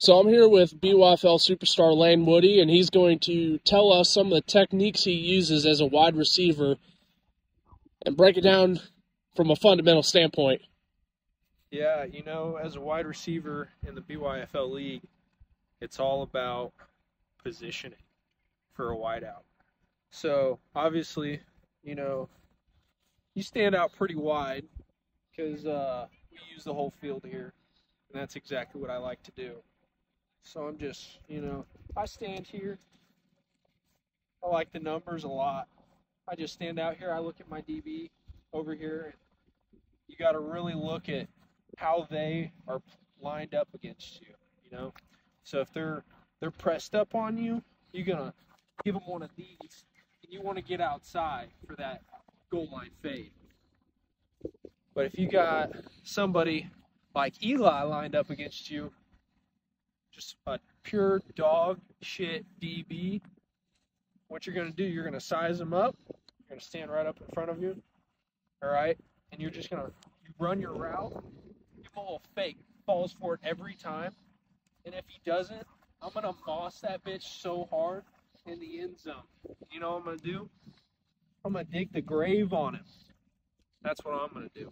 So I'm here with BYFL superstar Lain Woody, and he's going to tell us some of the techniques he uses as a wide receiver and break it down from a fundamental standpoint. Yeah, you know, as a wide receiver in the BYFL league, it's all about positioning for a wideout. So obviously, you know, you stand out pretty wide because uh, we use the whole field here, and that's exactly what I like to do. So I'm just, you know, I stand here. I like the numbers a lot. I just stand out here. I look at my DB over here. You got to really look at how they are lined up against you. You know, so if they're they're pressed up on you, you're gonna give them one of these, and you want to get outside for that goal line fade. But if you got somebody like Eli lined up against you, just a pure dog shit DB, what you're gonna do, you're gonna size them up. You're gonna stand right up in front of you. All right, and you're just gonna run your route. Give him a little fake, falls for it every time. And if he doesn't, I'm gonna moss that bitch so hard in the end zone. You know what I'm gonna do? I'm gonna dig the grave on him. That's what I'm gonna do.